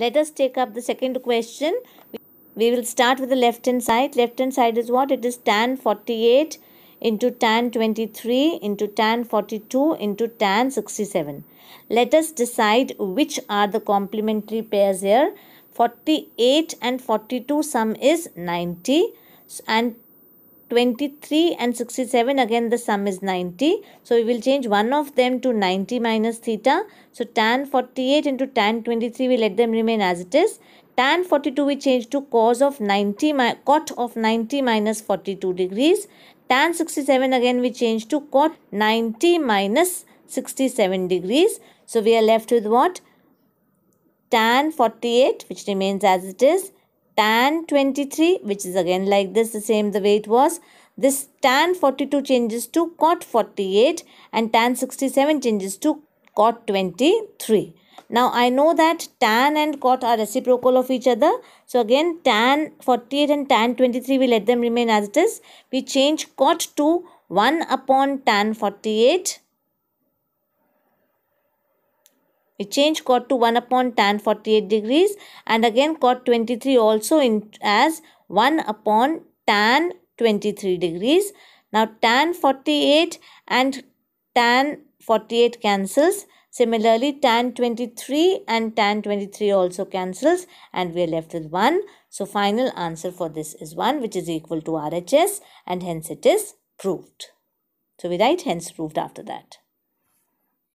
Let us take up the second question. We will start with the left hand side. Left hand side is what? It is tan 48 into tan 23 into tan 42 into tan 67. Let us decide which are the complementary pairs here. 48 and 42 sum is 90 and 23 and 67 again the sum is 90 so we will change one of them to 90 minus theta. So tan 48 into tan 23 we let them remain as it is. Tan 42 we change to cos of 90 cot of 90 minus 42 degrees. Tan 67 again we change to cot 90 minus 67 degrees. So we are left with what? Tan 48 which remains as it is tan 23 which is again like this the same the way it was. This tan 42 changes to cot 48 and tan 67 changes to cot 23 now i know that tan and cot are reciprocal of each other. So again tan 48 and tan 23 we let them remain as it is. We change cot to 1 upon tan 48 we change cot to 1 upon tan 48 degrees and again cot 23 also in as 1 upon tan 23 degrees. Now tan 48 and tan 48 cancels. Similarly tan 23 and tan 23 also cancels and we are left with 1. So final answer for this is 1 which is equal to RHS and hence it is proved. So we write hence proved after that.